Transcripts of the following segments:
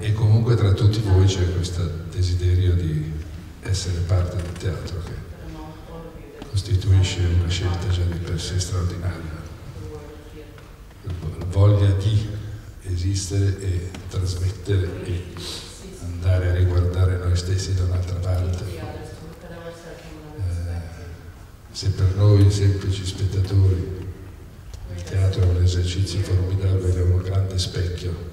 e comunque tra tutti voi c'è questo desiderio di essere parte del teatro che costituisce una scelta già di per sé straordinaria. Voglia di esistere e trasmettere e andare a riguardare noi stessi da un'altra parte. Eh, se per noi semplici spettatori il teatro è un esercizio formidabile, è un grande specchio,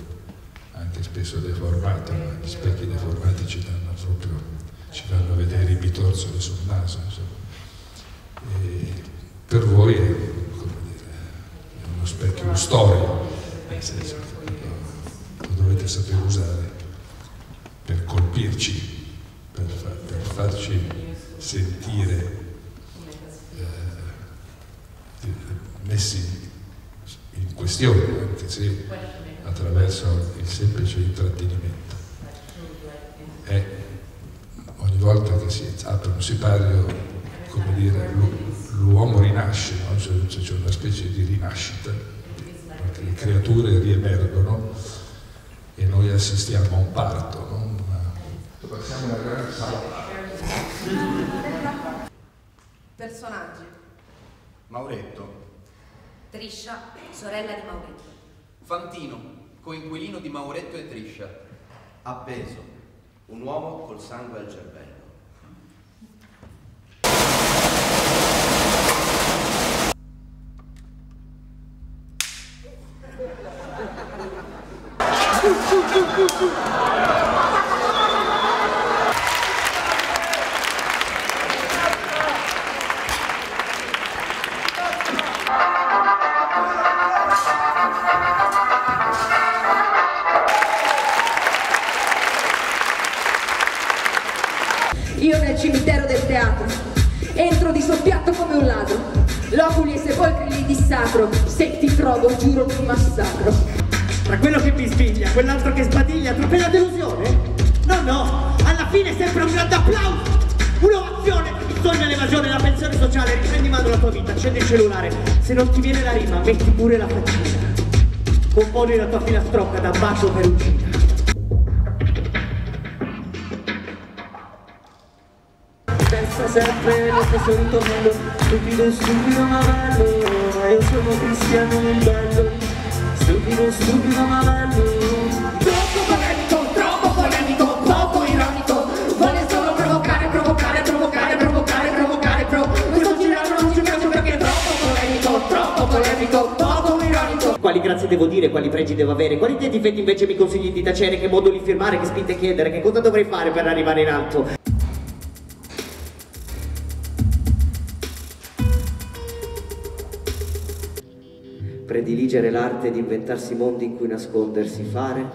anche spesso deformato, ma gli specchi deformati ci danno proprio, ci fanno vedere i bitorzoli sul naso. Per voi è, dire, è, uno specchio storico, nel senso che lo, lo dovete sapere usare per colpirci, per, far, per farci sentire eh, messi in questione, anche se attraverso il semplice intrattenimento. È ogni volta che si apre un sipario, come dire, l'uomo rinasce, no? c'è, una specie di rinascita, perché le creature riemergono e noi assistiamo a un parto. No? Passiamo una grande sala. Personaggi. Mauretto, Triscia, sorella di Mauretto. Fantino, coinquilino di Mauretto e Triscia. Appeso, un uomo col sangue al cervello. Io Loculi e sepolcri li dissacro. Se ti trovo, giuro ti massacro. Tra quello che mi sviglia, quell'altro che sbadiglia, troppa la delusione? No, no, alla fine è sempre un grande applauso. Un'ovazione per sogna l'evasione, la pensione sociale. Riprendi mano la tua vita, accendi il cellulare. Se non ti viene la rima, metti pure la faccina. Componi la tua filastrocca da bacio per Pensa sempre lo stesso ritornello Stupido, stupido ma bello Io sono cristiano nel bello Stupido, stupido ma bello Troppo polemico, troppo polemico, poco ironico. Vuole solo provocare, provocare, provocare, provocare, provocare, pro. Questo girato non ci piace perché è troppo polemico, troppo polemico, poco ironico. Quali grazie devo dire, quali pregi devo avere Quali dei difetti invece mi consigli di tacere Che moduli firmare, che spinte chiedere Che cosa dovrei fare per arrivare in alto Prediligere l'arte di inventarsi mondi in cui nascondersi, fare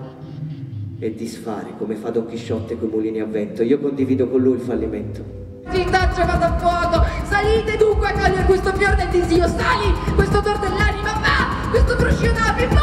e disfare, come fa Don Chisciotte coi mulini a vento. Io condivido con lui il fallimento. Gindaccio vado a fuoco, salite dunque a cogliere questo fior del disio, sali, questo dor dell'anima, va, questo proscio d'api, monta!